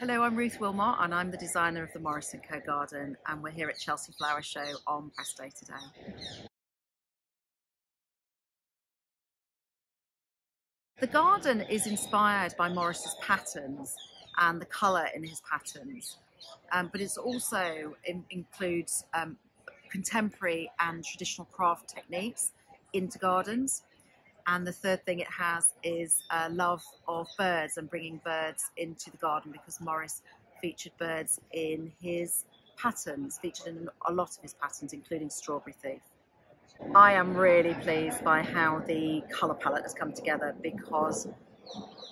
Hello, I'm Ruth Willmott and I'm the designer of the Morris & Co garden and we're here at Chelsea Flower Show on Press Day today. The garden is inspired by Morris's patterns and the colour in his patterns, um, but it also in, includes um, contemporary and traditional craft techniques into gardens. And the third thing it has is a love of birds and bringing birds into the garden because Morris featured birds in his patterns, featured in a lot of his patterns, including Strawberry Thief. I am really pleased by how the colour palette has come together because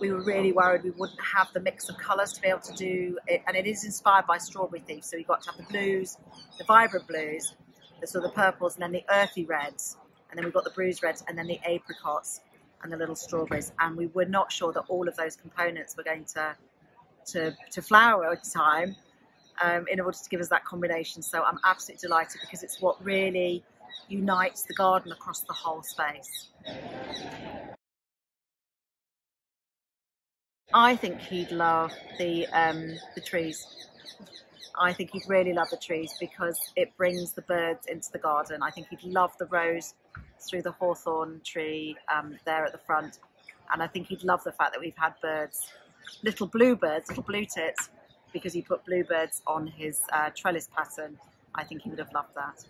we were really worried we wouldn't have the mix of colours to be able to do it. And it is inspired by Strawberry Thief, so we got to have the blues, the vibrant blues, the sort of purples, and then the earthy reds and then we've got the bruised reds and then the apricots and the little strawberries. And we were not sure that all of those components were going to to, to flower at the time um, in order to give us that combination. So I'm absolutely delighted because it's what really unites the garden across the whole space. I think he'd love the um, the trees I think he'd really love the trees because it brings the birds into the garden. I think he'd love the rose through the hawthorn tree um, there at the front. And I think he'd love the fact that we've had birds, little bluebirds, little blue tits, because he put bluebirds on his uh, trellis pattern. I think he would have loved that.